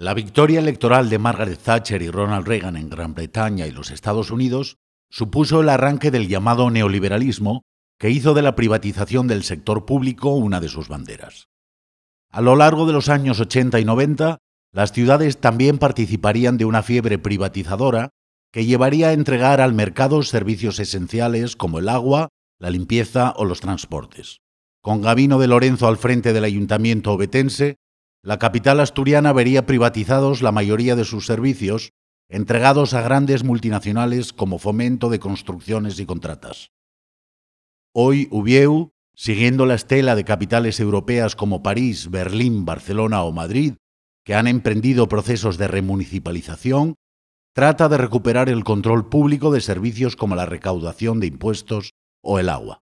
La victoria electoral de Margaret Thatcher y Ronald Reagan en Gran Bretaña y los Estados Unidos supuso el arranque del llamado neoliberalismo que hizo de la privatización del sector público una de sus banderas. A lo largo de los años 80 y 90, las ciudades también participarían de una fiebre privatizadora que llevaría a entregar al mercado servicios esenciales como el agua, la limpieza o los transportes. Con Gabino de Lorenzo al frente del ayuntamiento obetense, la capital asturiana vería privatizados la mayoría de sus servicios, entregados a grandes multinacionales como fomento de construcciones y contratas. Hoy Ubieu, siguiendo la estela de capitales europeas como París, Berlín, Barcelona o Madrid, que han emprendido procesos de remunicipalización, trata de recuperar el control público de servicios como la recaudación de impuestos o el agua.